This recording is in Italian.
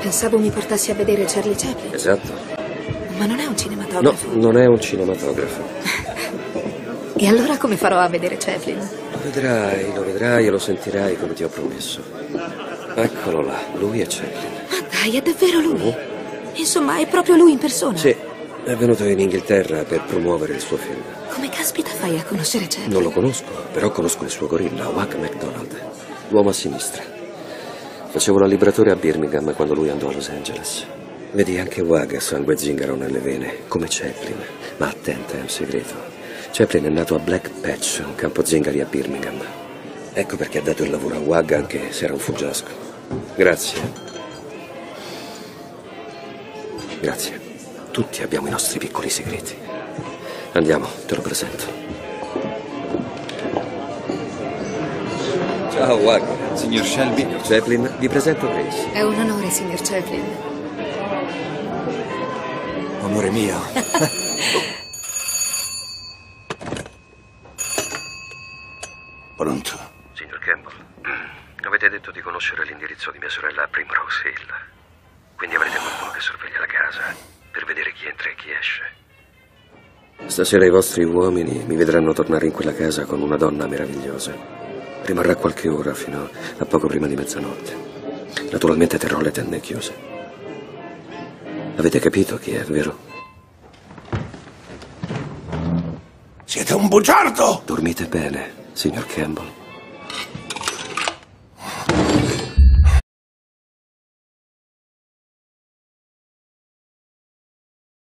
Pensavo mi portassi a vedere Charlie Chaplin. Esatto. Ma non è un No, cinematografo. non è un cinematografo. E allora come farò a vedere Chaplin? Lo vedrai, lo vedrai e lo sentirai come ti ho promesso. Eccolo là, lui è Chaplin. Ma dai, è davvero lui? Insomma, è proprio lui in persona? Sì, è venuto in Inghilterra per promuovere il suo film. Come caspita fai a conoscere Chaplin? Non lo conosco, però conosco il suo gorilla, Wack McDonald, l'uomo a sinistra. Facevo l'allibratore a Birmingham quando lui andò a Los Angeles. Vedi, anche Wag ha sangue zingaro nelle vene, come Chaplin. Ma attenta, è un segreto. Chaplin è nato a Black Patch, un campo zingari a Birmingham. Ecco perché ha dato il lavoro a Wag anche se era un fuggiasco. Grazie. Grazie. Tutti abbiamo i nostri piccoli segreti. Andiamo, te lo presento. Ciao, Wag. Signor Shelby, Signor Chaplin, vi presento Grace. È un onore, signor Chaplin. onore mio. Pronto? Signor Campbell, avete detto di conoscere l'indirizzo di mia sorella a Primrose Hill. Quindi avrete qualcuno che sorveglia la casa per vedere chi entra e chi esce. Stasera i vostri uomini mi vedranno tornare in quella casa con una donna meravigliosa. Rimarrà qualche ora fino a poco prima di mezzanotte. Naturalmente terrò le tende chiuse. Avete capito chi è, vero? Siete un bugiardo! Dormite bene, signor Campbell.